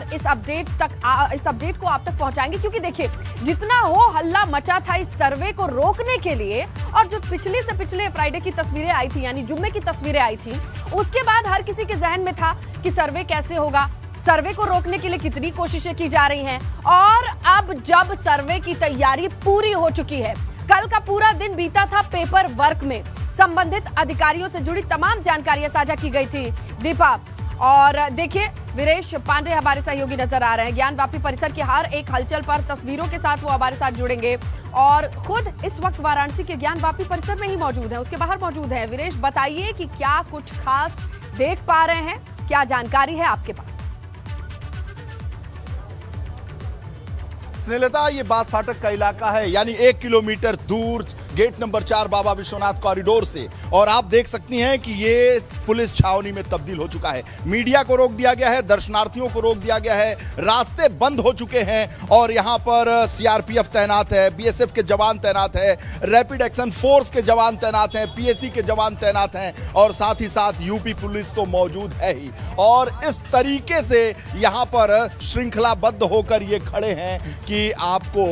और इस अपडेट तक आ, इस अपडेट को आप तक पहुंचाएँगे क्योंकि देखिए जितना हो हल्ला मचा था इस सर्वे को रोकने के लिए और जो पिछले से पिछले फ्राइडे की तस्वीरें आई थी यानी जुम्मे की तस्वीरें आई थी उसके बाद हर किसी के जहन में था कि सर्वे कैसे होगा। सर्वे को रोकने के लिए कितनी कोशिशें की जा रही हैं और अब जब सर्वे की तैयारी पूरी हो चुकी है कल का पूरा दिन बीता था पेपर वर्क में। संबंधित अधिकारियों से जुड़ी तमाम जानकारियाँ साझा की गई थी। दीपा और देखिए, वीरेश पांडे हमारे सहयोगी नज़र आ रहे हैं। ज्ञान वापी परिसर की हर एक हलचल पर तस्वीरों के साथ वो हमारे साथ जुड़ेंगे। और खुद इस वक्त वाराणसी के ज्ञान वापी परिसर में ही मौजूद है, उसके बाहर मौजूद है। वीरेश, बताइए कि क्या कुछ खास देख पा रहे हैं? क्या जानकारी है आपके पास? स्नेहलता, ये बास फाटक का इलाका है, यानी एक किलोमीटर दूर, गेट नंबर चार बाबा विश्वनाथ कॉरिडोर से। और आप देख सकती हैं कि ये पुलिस छावनी में तब्दील हो चुका है। मीडिया को रोक दिया गया है, दर्शनार्थियों को रोक दिया गया है, रास्ते बंद हो चुके हैं और यहाँ पर सीआरपीएफ तैनात है, बीएसएफ के जवान तैनात है, रैपिड एक्शन फोर्स के जवान तैनात हैं पीएससी के जवान तैनात हैं और साथ ही साथ यूपी पुलिस तो मौजूद है ही। और इस तरीके से यहाँ पर श्रृंखलाबद्ध होकर ये खड़े हैं कि आपको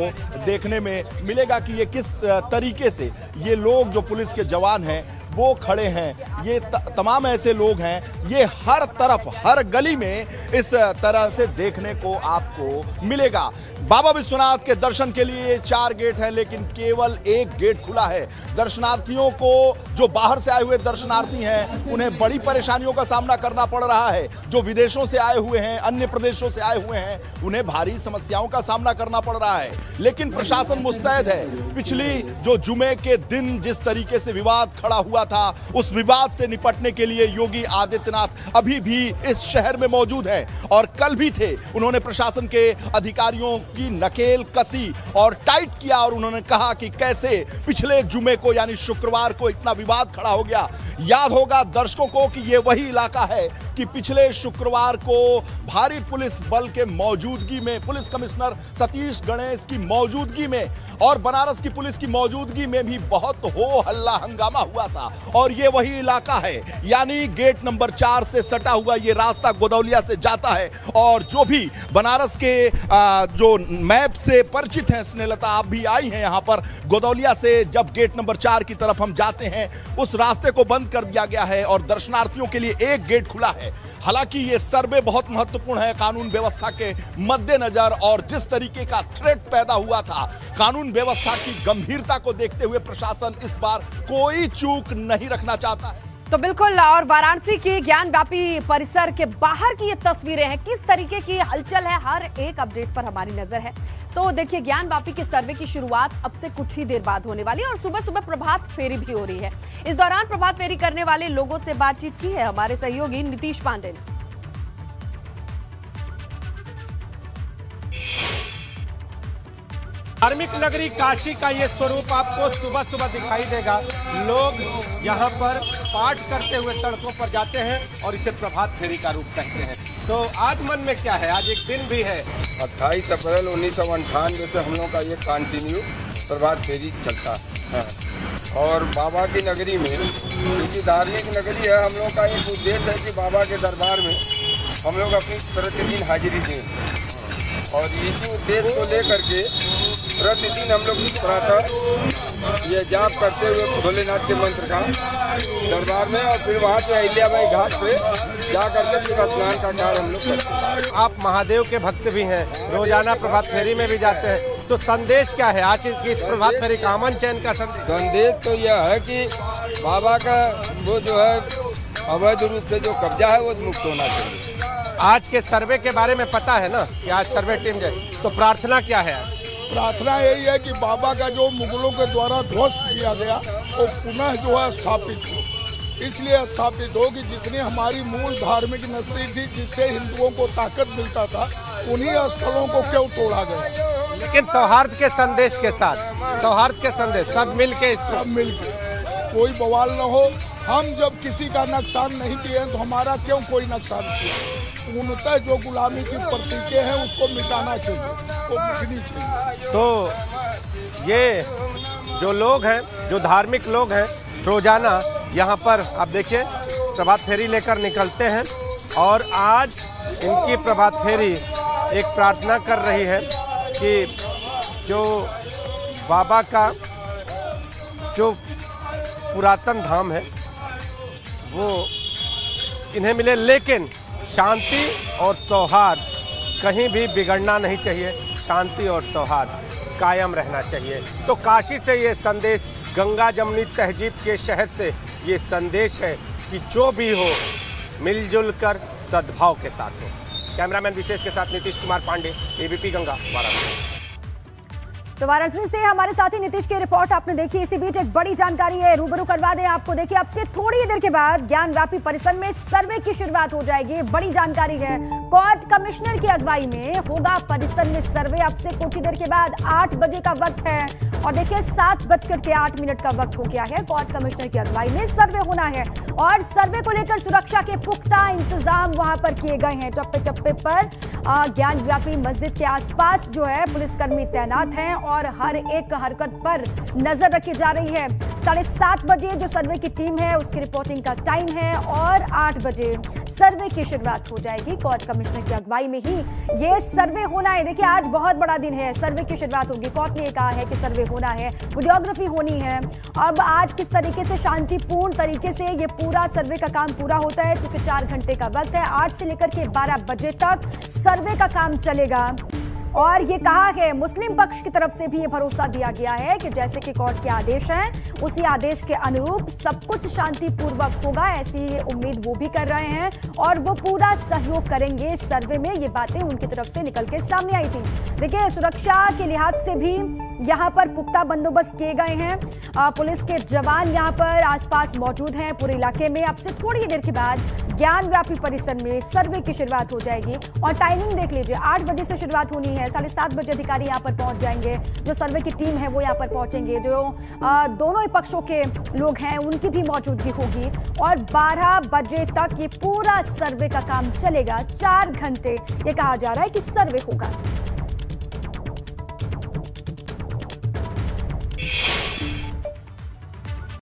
देखने में मिलेगा कि ये किस तरीके से ये लोग जो पुलिस के जवान हैं वो खड़े हैं। ये तमाम ऐसे लोग हैं। ये हर तरफ़, हर गली में इस तरह से देखने को आपको मिलेगा। बाबा विश्वनाथ के दर्शन के लिए चार गेट है, लेकिन केवल एक गेट खुला है। दर्शनार्थियों को, जो बाहर से आए हुए दर्शनार्थी हैं, उन्हें बड़ी परेशानियों का सामना करना पड़ रहा है। जो विदेशों से आए हुए हैं, अन्य प्रदेशों से आए हुए हैं, उन्हें भारी समस्याओं का सामना करना पड़ रहा है। लेकिन प्रशासन मुस्तैद है। पिछली जो जुमे के दिन जिस तरीके से विवाद खड़ा हुआ था। उस विवाद से निपटने के लिए योगी आदित्यनाथ अभी भी इस शहर में मौजूद है और कल भी थे। उन्होंने प्रशासन के अधिकारियों की नकेल कसी और टाइट किया और उन्होंने कहा कि कैसे पिछले जुमे को, यानी शुक्रवार को इतना विवाद खड़ा हो गया। याद होगा दर्शकों को कि ये वही इलाका है कि पिछले शुक्रवार को भारी पुलिस बल के मौजूदगी में, पुलिस कमिश्नर सतीश गणेश की मौजूदगी में और बनारस की पुलिस की मौजूदगी में भी बहुत हो हल्ला हंगामा हुआ था। और ये वही इलाका है। यानी गेट नंबर चार से सटा हुआ ये रास्ता गोदौलिया से जाता है और जो भी बनारस के जो मैप से परिचित हैं स्नेहलता, आप भी आई हैं यहाँ पर गोदौलिया से। जब गेट नंबर चार की तरफ़ हम जाते हैं, उस रास्ते को बंद कर दिया गया है और दर्शनार्थियों के लिए एक गेट खुला है। हालाँकि ये सर्वे बहुत महत्वपूर्ण है कानून व्यवस्था के मद्देनजर और जिस तरीके का थ्रेट पैदा हुआ था, कानून व्यवस्था की गंभीरता को देखते हुए प्रशासन इस बार कोई चूक नहीं रखना चाहता है। तो बिल्कुल, और वाराणसी के ज्ञान व्यापी परिसर के बाहर की ये तस्वीरें हैं। किस तरीके की हलचल है, हर एक अपडेट पर हमारी नज़र है। तो देखिए ज्ञान व्यापी के सर्वे की शुरुआत अब से कुछ ही देर बाद होने वाली है और सुबह सुबह प्रभात फेरी भी हो रही है। इस दौरान प्रभात फेरी करने वाले लोगों से बातचीत की है हमारे सहयोगी नीतीश पांडे ने। धार्मिक नगरी काशी का ये स्वरूप आपको सुबह सुबह दिखाई देगा। लोग यहाँ पर पाठ करते हुए सड़कों पर जाते हैं और इसे प्रभात फेरी का रूप कहते हैं। तो आज मन में क्या है? आज एक दिन भी है। अट्ठाईस अप्रैल उन्नीस सौ अंठानवे से हम लोग का ये कंटिन्यू प्रभात फेरी चलता है। और बाबा की नगरी में, क्योंकि धार्मिक नगरी है, हम लोग का एक उद्देश्य है कि बाबा के दरबार में हम लोग अपनी प्रतिदिन हाजिरी दें। और इसी उद्देश्य को लेकर के प्रतिदिन हम लोग प्रातः ये जाप करते हुए भोलेनाथ के मंत्र का दरबार में और फिर वहाँ से अहिल्याबाई घाट पे जा करके फिर स्नान का कार्य हम लोग करते हैं। आप महादेव के भक्त भी हैं रोज़ाना प्रभात फेरी में भी जाते हैं। तो संदेश क्या है? आज की इस प्रभात फेरी का अमन चैन का संदेश संदेश तो यह है कि बाबा का वो जो है अवैध रूप से जो कब्जा है वो मुक्त होना चाहिए। आज के सर्वे के बारे में पता है ना कि आज सर्वे टीम जाए तो प्रार्थना क्या है प्रार्थना यही है कि बाबा का जो मुगलों के द्वारा ध्वस्त किया गया वो पुनः जो है स्थापित हो। इसलिए स्थापित हो कि जितनी हमारी मूल धार्मिक नस्ती थी जिससे हिंदुओं को ताकत मिलता था उन्हीं स्थलों को क्यों तोड़ा गया? लेकिन सौहार्द के संदेश के साथ सौहार्द के संदेश सब मिल के सब मिल के कोई बवाल न हो। हम जब किसी का नुकसान नहीं किए तो हमारा क्यों कोई नुकसान किया? पूर्णतः जो गुलामी की प्रतीकें हैं उसको मिटाना चाहिए चाहिए। तो ये जो लोग हैं, जो धार्मिक लोग हैं, रोज़ाना यहाँ पर आप देखिए, प्रभात फेरी लेकर निकलते हैं और आज इनकी प्रभात फेरी एक प्रार्थना कर रही है कि जो बाबा का जो पुरातन धाम है, वो इन्हें मिले, लेकिन शांति और सौहार्द कहीं भी बिगड़ना नहीं चाहिए। शांति और सौहार्द कायम रहना चाहिए। तो काशी से ये संदेश गंगा जमुनी तहजीब के शहर से ये संदेश है कि जो भी हो, मिलजुल कर सद्भाव के साथ हो। कैमरामैन विशेष के साथ नीतीश कुमार पांडे, एबीपी गंगा, वाराणसी। तो वाराणसी से हमारे साथी नीतीश की रिपोर्ट आपने देखी। इसी बीच एक बड़ी जानकारी है, रूबरू करवा दें आपको। देखिए, अब से थोड़ी देर के बाद ज्ञान व्यापी परिसर में सर्वे की शुरुआत हो जाएगी। बड़ी जानकारी है, कोर्ट कमिश्नर की अगुवाई में होगा परिसर में सर्वे। अब से कुछ ही देर के बाद आठ बजे का वक्त है और देखिए, सात बजकर के आठ मिनट का वक्त हो गया है। कोर्ट कमिश्नर की अगुवाई में सर्वे होना है और सर्वे को लेकर सुरक्षा के पुख्ता इंतज़ाम वहाँ पर किए गए हैं। चप्पे चप्पे पर ज्ञान व्यापी मस्जिद के आसपास जो है, पुलिसकर्मी तैनात हैं और हर एक हरकत पर नज़र रखी जा रही है। साढ़े सात बजे जो सर्वे की टीम है, उसकी रिपोर्टिंग का टाइम है और आठ बजे सर्वे की शुरुआत हो जाएगी। कोर्ट कमिश्नर की अगुवाई में ही ये सर्वे होना है। देखिए, आज बहुत बड़ा दिन है। सर्वे की शुरुआत होगी। कोर्ट ने कहा है कि सर्वे होना है वीडियोग्राफी होनी है। अब आज किस तरीके से, शांतिपूर्ण तरीके से ये पूरा सर्वे का काम पूरा होता है? क्योंकि चार घंटे का वक्त है। आठ से लेकर के बारह बजे तक सर्वे का काम चलेगा। और ये कहा है, मुस्लिम पक्ष की तरफ़ से भी ये भरोसा दिया गया है कि जैसे कि कोर्ट के आदेश हैं, उसी आदेश के अनुरूप सब कुछ शांतिपूर्वक होगा, ऐसी उम्मीद वो भी कर रहे हैं और वो पूरा सहयोग करेंगे। सर्वे में ये बातें उनकी तरफ़ से निकल के सामने आई थी। देखिए, सुरक्षा के लिहाज से भी यहाँ पर पुख्ता बंदोबस्त किए गए हैं। पुलिस के जवान यहाँ पर आसपास मौजूद हैं पूरे इलाके में। अब से थोड़ी देर के बाद ज्ञान व्यापी परिसर में सर्वे की शुरुआत हो जाएगी। और टाइमिंग देख लीजिए आठ बजे से शुरुआत होनी है साढ़े सात बजे अधिकारी यहाँ पर पहुँच जाएँगे। जो सर्वे की टीम है वो यहाँ पर पहुँचेंगे। जो आ, दोनों ही पक्षों के लोग हैं उनकी भी मौजूदगी होगी। और 12 बजे तक ये पूरा सर्वे का काम चलेगा। चार घंटे ये कहा जा रहा है कि सर्वे होगा।